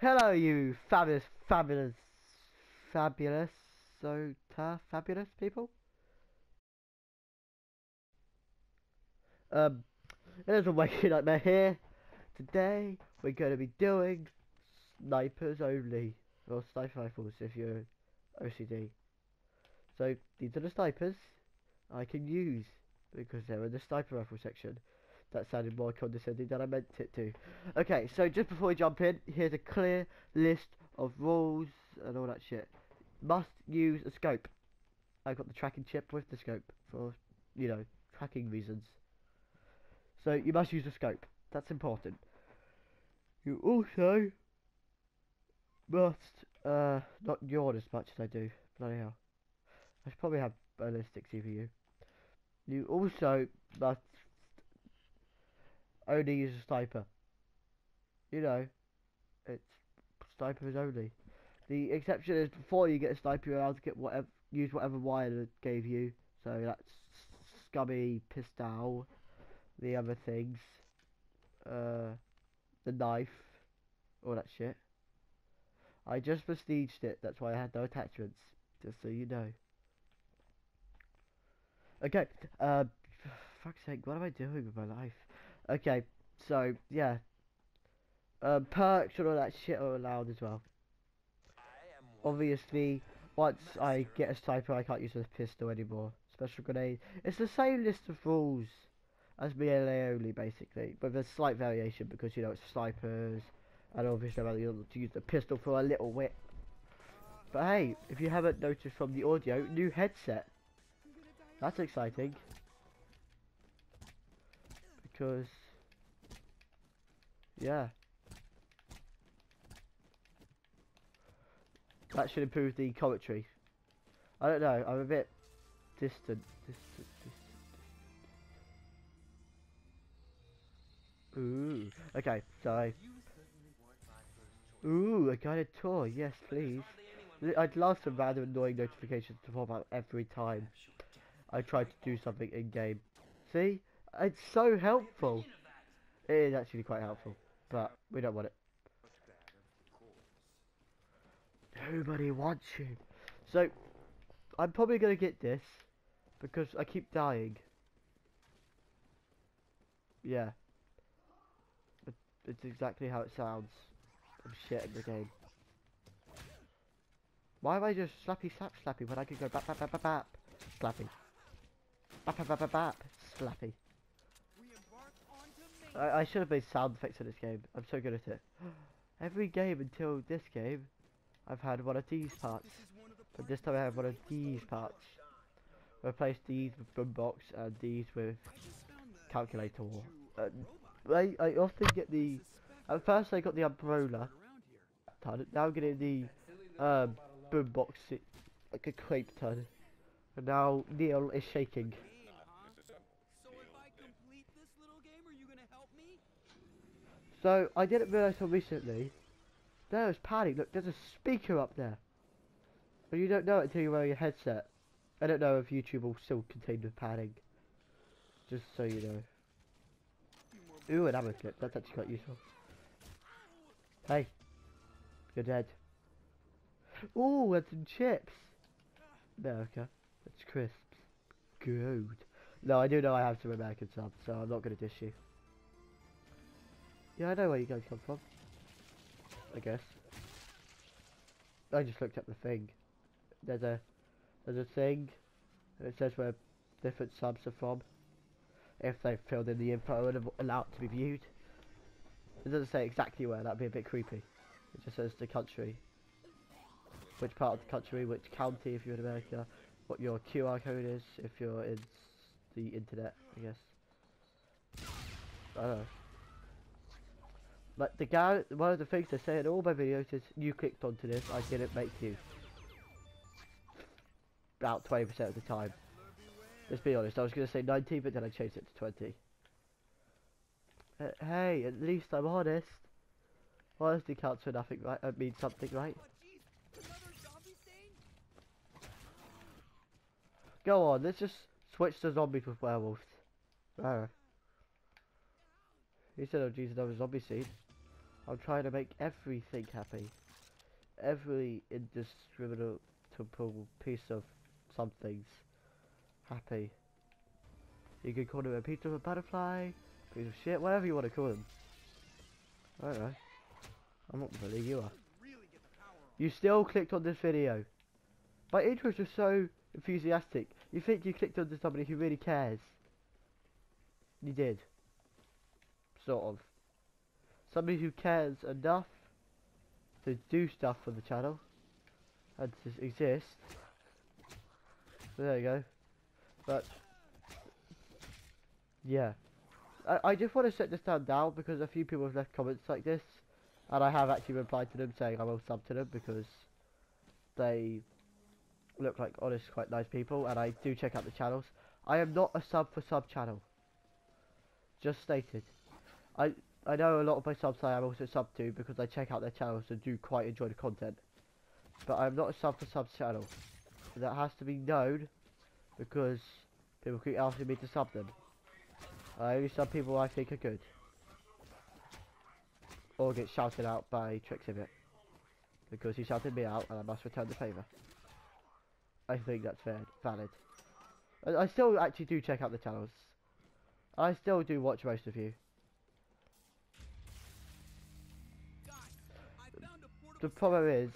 Hello, you fabulous, fabulous, fabulous, so tough, fabulous people. Um, there's Awakening Nightmare here. Today we're going to be doing snipers only, or sniper rifles if you're OCD. So these are the snipers I can use because they're in the sniper rifle section. That sounded more condescending than I meant it to. Okay, so just before we jump in, here's a clear list of rules and all that shit. Must use a scope. I've got the tracking chip with the scope for, you know, tracking reasons. So you must use a scope. That's important. You also must uh, not yawn as much as I do. Bloody hell. I should probably have ballistic CPU. You also must only use a sniper. You know, it's snipers only. The exception is before you get a sniper, you're allowed to get whatever, use whatever wire that gave you. So that's scummy pistol, the other things, uh, the knife, all that shit. I just prestiged it, that's why I had no attachments, just so you know. Okay, uh, fuck's sake, what am I doing with my life? Okay, so, yeah. Um, perks and all that shit are allowed as well. Obviously, once I get a sniper, I can't use a pistol anymore. Special grenade. It's the same list of rules as melee only, basically, but there's slight variation because, you know, it's snipers, and obviously I'm able to use the pistol for a little whip. But hey, if you haven't noticed from the audio, new headset. That's exciting. Because, yeah. That should improve the commentary. I don't know, I'm a bit distant. distant, distant. Ooh, okay, so Ooh, I got a tour, yes please. I'd love some random annoying notifications to pop up every time I try to do something in game. See? It's so helpful. It is actually quite helpful, but we don't want it. Nobody wants you. So, I'm probably going to get this because I keep dying. Yeah. It's exactly how it sounds. I'm shit in the game. Why am I just slappy slap slappy when I could go bap bap bap bap bap slappy? Bap bap bap bap bap slappy. I, I should have made sound effects in this game. I'm so good at it. Every game until this game, I've had one of these parts. But this time I have one of these parts. Replace these with boombox and these with calculator. And I, I often get the... At first I got the umbrella. Now I'm getting the um, boombox, like a crepe ton. And now Neil is shaking. So I didn't realise until recently. There's padding. Look, there's a speaker up there. But you don't know it until you wear your headset. I don't know if YouTube will still contain the padding. Just so you know. Ooh, an ammo clip. That's actually quite useful. Hey. You're dead. Ooh, and some chips. America. That's crisps. Good. No, I do know I have some American subs, so I'm not going to dish you. Yeah, I know where you guys come from. I guess. I just looked up the thing. There's a there's a thing and it says where different subs are from. If they've filled in the info and allowed to be viewed. It doesn't say exactly where, that'd be a bit creepy. It just says the country. Which part of the country, which county if you're in America, what your QR code is if you're in the internet, I guess. I don't know. But the guy, one of the things they say in all my videos is, you clicked onto this, I didn't make you. About 20% of the time. Let's be honest, I was going to say 19, but then I changed it to 20. Uh, hey, at least I'm honest. Honesty counts for nothing, right? It means something, right? Go on, let's just switch to zombies with werewolves. Alright. He said, oh jeez, another zombie scene. I'm trying to make everything happy. Every indiscriminate piece of something's happy. You can call him a piece of a butterfly, piece of shit, whatever you want to call him. I don't know. I'm not bullying you are. Really on. You still clicked on this video. My intros are so enthusiastic. You think you clicked onto somebody who really cares. You did. Sort of. Somebody who cares enough to do stuff for the channel and to exist. There you go. But yeah. I, I just want to set this down now because a few people have left comments like this and I have actually replied to them saying I will sub to them because they look like honest, quite nice people, and I do check out the channels. I am not a sub for sub channel. Just stated. I I know a lot of my subs I am also sub to because I check out their channels and do quite enjoy the content. But I'm not a sub for sub channel. that has to be known because people keep asking me to sub them. I only sub people I think are good or get shouted out by Trixibit because he shouted me out and I must return the favour. I think that's fair, valid. I still actually do check out the channels. I still do watch most of you. The problem is,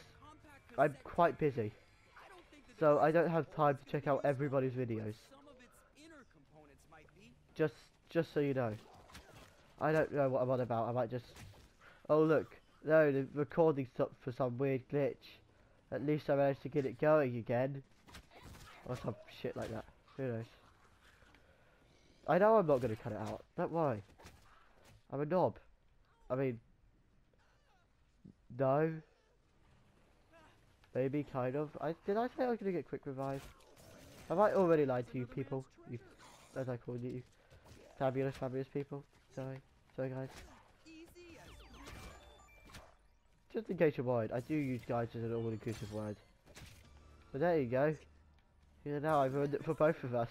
I'm quite busy, so I don't have time to check out everybody's videos. Just, just so you know. I don't know what I'm on about. I might just. Oh look, no, the recording stopped for some weird glitch. At least I managed to get it going again, or some shit like that. Who knows? I know I'm not gonna cut it out. Don't worry. I'm a knob. I mean, no. Maybe kind of. I did I say I was gonna get quick revive? Have I already lied to you people? You, as I called you, fabulous, fabulous people. Sorry, sorry guys. Just in case you're worried, I do use guys as an all-inclusive word. But there you go. Yeah, now I've earned it for both of us.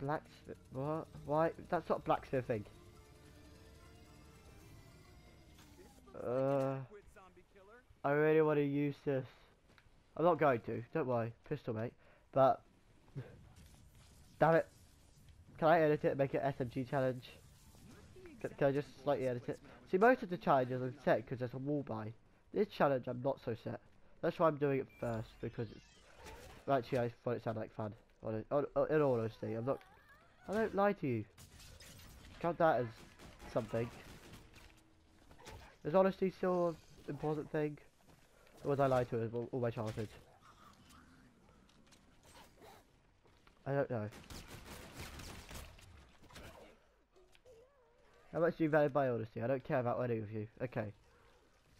Blacksmith? What? Why? That's not blacksmithing. Uh. I really want to use this. I'm not going to. Don't worry, pistol mate. But damn it! Can I edit it and make it SMG challenge? Can, can I just slightly edit it? See, most of the challenges I'm set because there's a wall buy. This challenge I'm not so set. That's why I'm doing it first because it's actually I thought it sounded like fun. In all honesty, I'm not. I don't lie to you. Count that as something. Is honesty still an important thing? Or was I lied to all, all my childhood? I don't know. How much do you value my honesty? I don't care about any of you. Okay.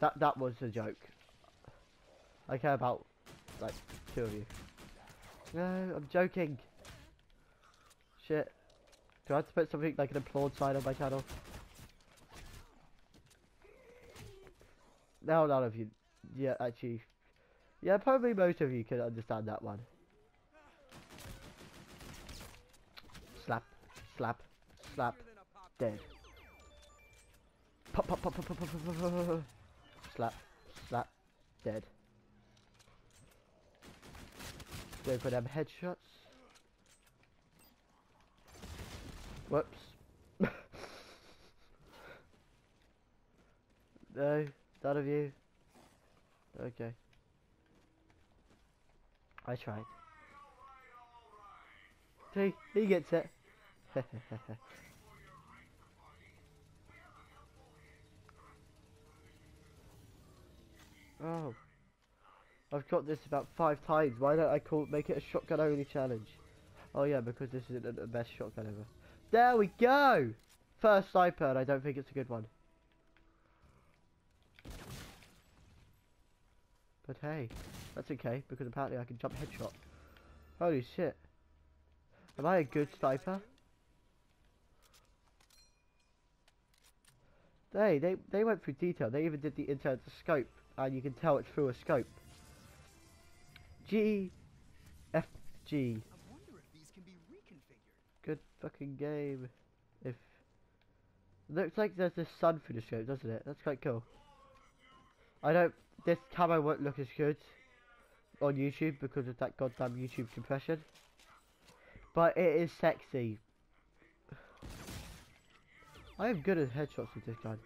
That that was a joke. I care about like two of you. No, I'm joking. Shit. Do I have to put something like an applaud sign on my channel? No, none of you. Yeah, actually. Yeah, probably most of you can understand that one. Slap, slap, slap, dead. Pop, pop, pop, pop, pop, pop, pop, pop, pop. Slap, slap, dead. Go for them headshots. Whoops. no, none of you. Okay. I tried. See, he gets it. oh. I've got this about five times. Why don't I call make it a shotgun only challenge? Oh yeah, because this isn't the best shotgun ever. There we go! First sniper, I don't think it's a good one. But hey, that's okay, because apparently I can jump headshot. Holy shit. Am I a good sniper? They, they, they went through detail. They even did the the scope, and you can tell it's through a scope. G, F, G. I wonder if these can be reconfigured. Good fucking game. If Looks like there's a sun through the scope, doesn't it? That's quite cool. I don't. This camo won't look as good on YouTube because of that goddamn YouTube compression. But it is sexy. I am good at headshots with this gun.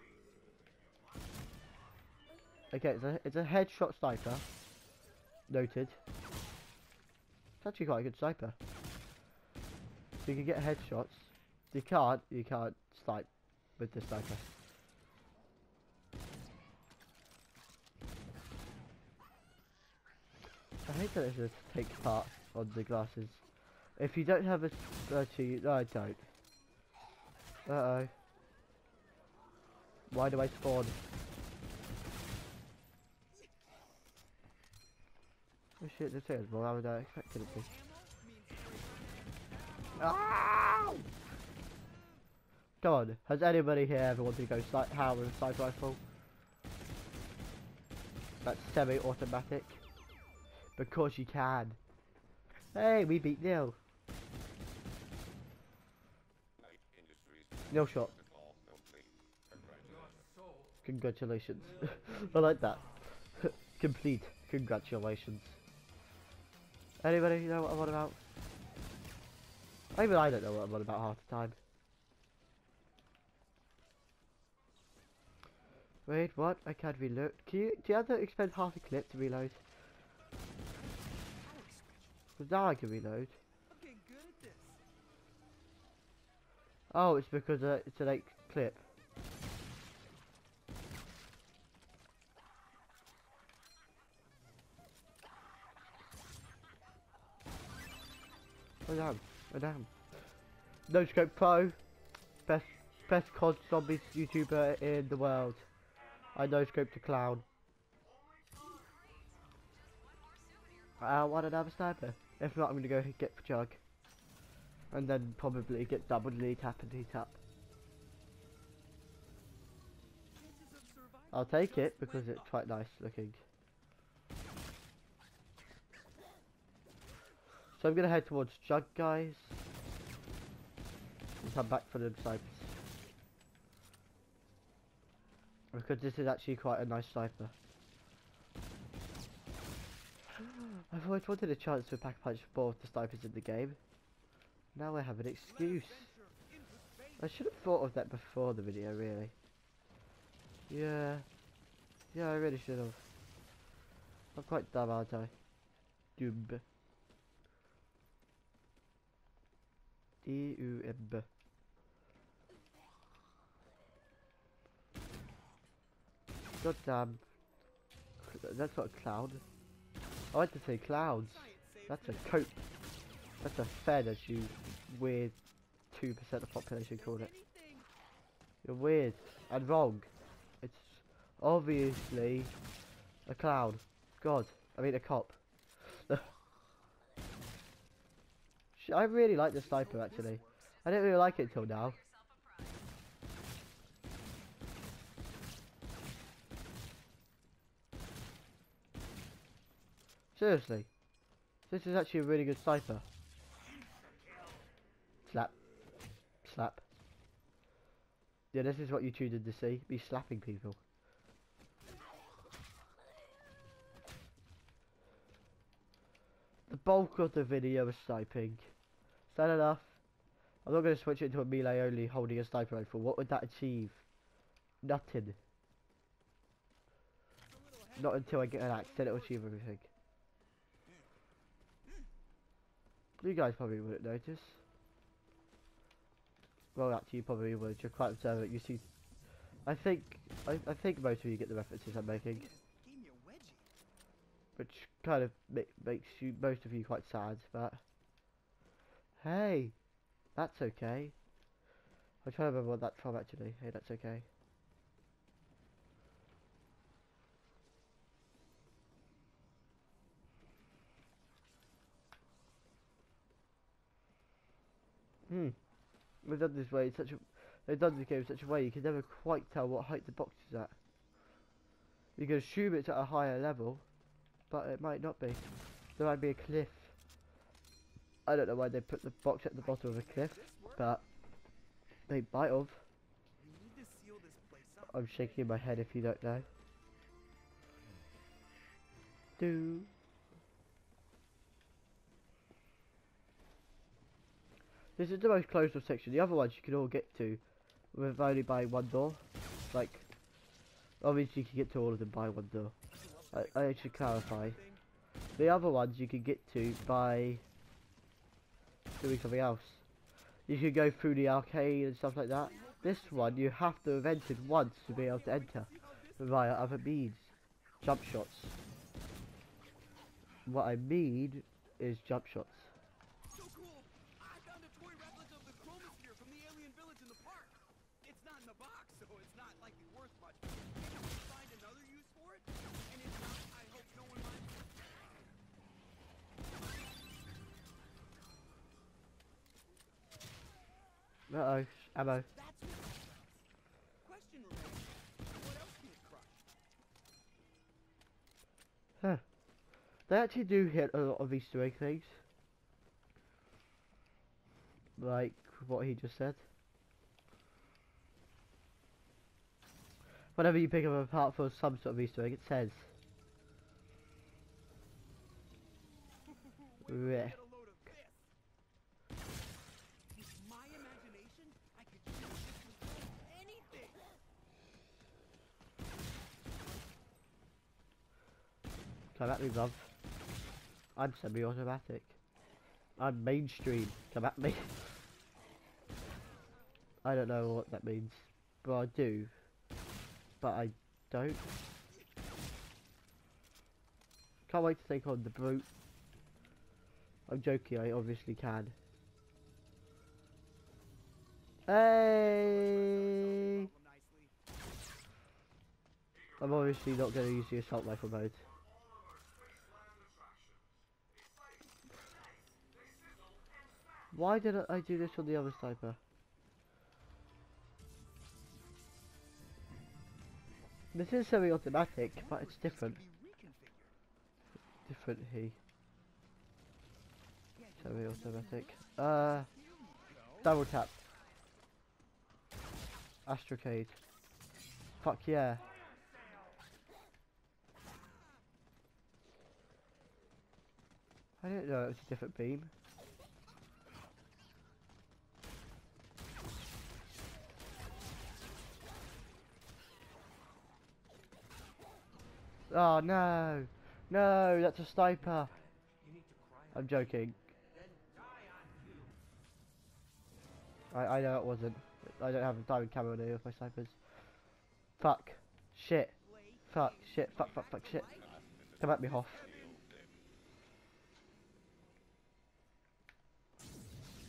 Okay, it's a it's a headshot sniper. Noted. It's actually quite a good sniper. So you can get headshots. You can't. You can't snipe with the sniper. It takes part on the glasses. If you don't have a actually, no, I don't. Uh oh. Why do I spawn? Oh shit, this is more than I expected it to. Ow! Come on, has anybody here ever wanted to go snipe how with sniper rifle? That's semi-automatic. Because you can. Hey, we beat Neil. Neil shot. Congratulations. I like that. Complete. Congratulations. Anybody know what I'm on about? Even I don't know what I'm on about half the time. Wait, what? I can't reload. Can you, do you have to expend half a clip to reload? Now I can reload. I'm good at this. Oh, it's because uh, it's a like clip. Oh damn, oh damn. No Scope Pro, best best COD zombies YouTuber in the world. I no scope to clown. I want another sniper. If not, I'm gonna go get Jug. And then probably get double delete tap and of survival I'll take it because it's quite nice looking. So I'm gonna head towards Jug, guys. And come back for the snipers. Because this is actually quite a nice sniper. I've always wanted a chance to pack a punch four of the snipers in the game. Now I have an excuse. I should have thought of that before the video, really. Yeah. Yeah, I really should have. I'm quite dumb, aren't I? Dumb. D-U-M-B. God damn. That's not a cloud. I like to say clouds. That's a coat. That's a fed, as you weird 2% of the population called it. You're weird and wrong. It's obviously a cloud. God, I mean a cop. I really like the sniper actually. I didn't really like it till now. Seriously, this is actually a really good sniper. Slap, slap. Yeah, this is what you tuned in to see. Me slapping people. The bulk of the video is sniping. Is that enough? I'm not going to switch it to a melee only holding a sniper rifle. What would that achieve? Nothing. Not until I get an axe, then it'll achieve everything. You guys probably wouldn't notice. Well, actually, you probably would. You're quite observant. You see, I think, I, I think most of you get the references I'm making, which kind of ma makes you most of you quite sad. But hey, that's okay. I'm trying to remember what that's from actually. Hey, that's okay. Hmm. They've done this way in such a they've done this game in such a way you can never quite tell what height the box is at. You can assume it's at a higher level, but it might not be. There might be a cliff. I don't know why they put the box at the bottom of a cliff, but they might have. I'm shaking my head if you don't know. Do. This is the most closed off section. The other ones you can all get to with only by one door. Like, obviously you can get to all of them by one door. I, I should clarify. The other ones you can get to by doing something else. You can go through the arcade and stuff like that. This one you have to have entered once to be able to enter via other means. Jump shots. What I mean is jump shots. Uh oh, ammo. That's what it does. Question What else can it crush? They actually do hit a lot of Easter egg things. Like what he just said. Whenever you pick up a part for some sort of Easter egg, it says. Wait till I Yeah. get a load of this. With my imagination, I could shoot this control anything. Come at me, bruv. I'm semi-automatic. I'm mainstream. Come at me. I don't know what that means, but I do. But I don't. Can't wait to take on the brute. I'm joking. I obviously can. Hey! I'm obviously not going to use the assault rifle mode. Why did I do this on the other sniper? This is semi-automatic, but it's different. Different he. Semi-automatic. Uh, double tap. Astrocade. Fuck yeah. I didn't know it was a different beam. Oh no! No, that's a sniper! I'm joking. I, I know it wasn't. I don't have a diamond camo in any of my snipers. Fuck. Shit. Fuck. Shit. Fuck, fuck, fuck, shit. Come at me, Hoff.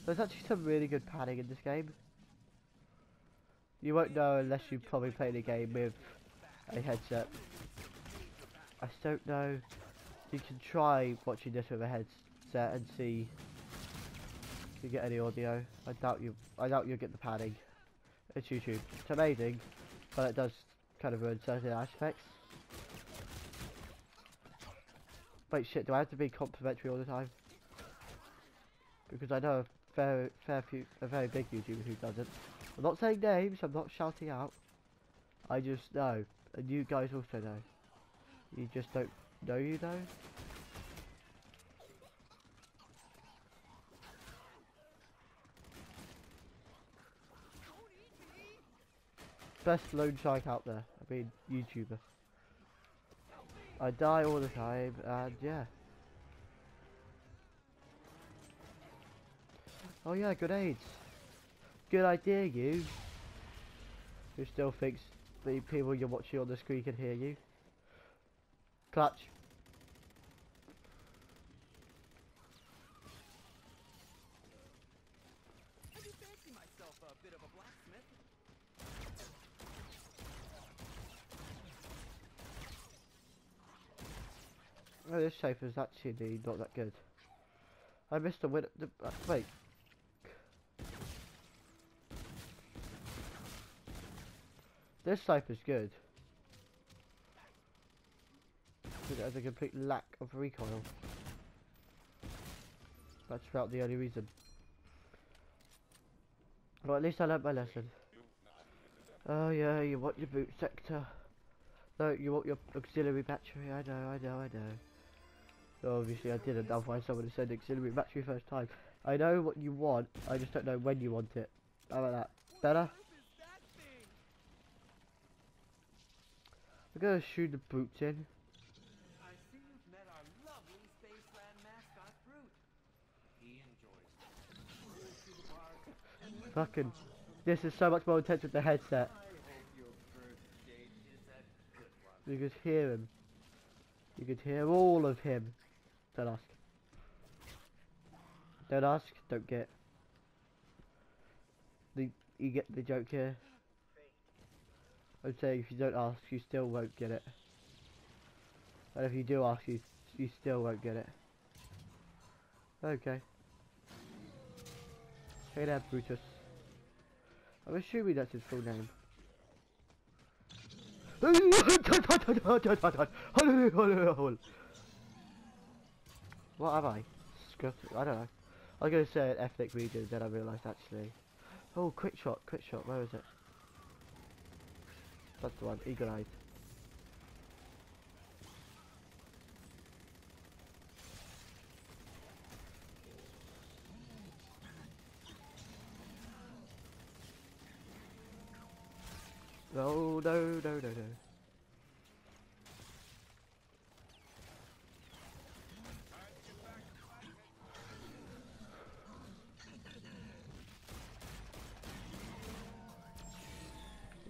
There's actually some really good padding in this game. You won't know unless you probably play the game with a headset. I don't know. You can try watching this with a headset and see if you get any audio. I doubt you. I doubt you'll get the padding. It's YouTube. It's amazing, but it does kind of ruin certain aspects. Wait, shit. Do I have to be complimentary all the time? Because I know a fair, fair few, a very big YouTuber who doesn't. I'm not saying names. I'm not shouting out. I just know, and you guys also know. You just don't know you know. Best lone shark out there. I mean, YouTuber. I die all the time, and yeah. Oh yeah, grenades. Good idea, you. Who still thinks the people you're watching on the screen can hear you? Clutch. I do fancy myself a bit of a blacksmith. Oh, this shape is actually not that good. I missed a win. The, uh, wait. This shape is good. But it has a complete lack of recoil. That's about the only reason. Well, at least I learnt my lesson. Oh yeah, you want your boot sector. No, you want your auxiliary battery. I know, I know, I know. Obviously I didn't. Otherwise someone said auxiliary battery first time. I know what you want. I just don't know when you want it. How about that? Better? I'm gonna shoot the boots in. Fucking. This is so much more intense with the headset. You could hear him. You could hear all of him. Don't ask. Don't ask, don't get. The you get the joke here. I'm saying if you don't ask, you still won't get it. And if you do ask, you you still won't get it. Okay. Hey there, Brutus. I'm assuming that's his full name. What am I? I don't know. I was going to say an ethnic region, then I realised actually. Oh, quick shot, quick shot, where is it? That's the one, eagle eyed. No, no, no, no, no.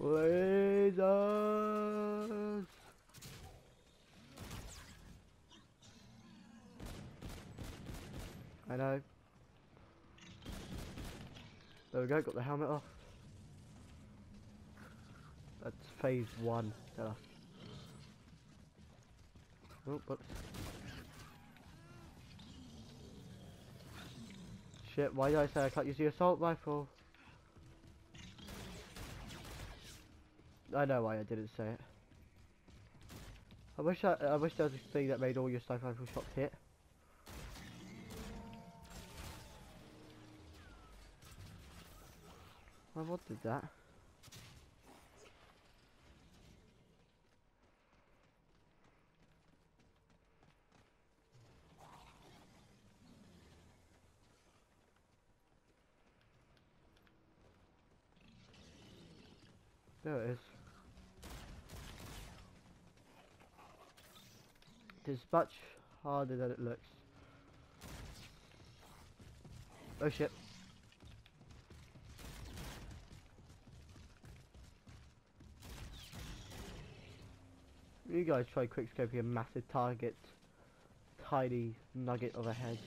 Lasers! I know. There we go, got the helmet off. Phase one. Us. Oh. Shit, why did I say I can't use the assault rifle? I know why I didn't say it. I wish I, I wish there was a thing that made all your sniper rifle shots hit. I wanted that. There it is. It is much harder than it looks. Oh shit. You guys try quickscoping a massive target, tiny nugget of a head.